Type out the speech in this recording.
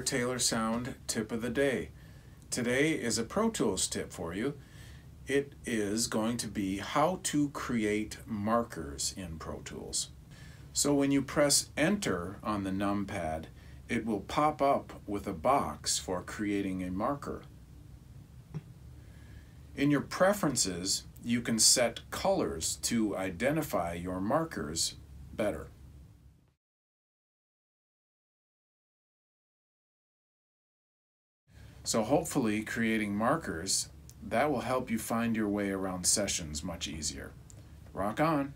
Taylor Sound tip of the day. Today is a Pro Tools tip for you. It is going to be how to create markers in Pro Tools. So when you press enter on the numpad, it will pop up with a box for creating a marker. In your preferences, you can set colors to identify your markers better. So hopefully creating markers, that will help you find your way around sessions much easier. Rock on!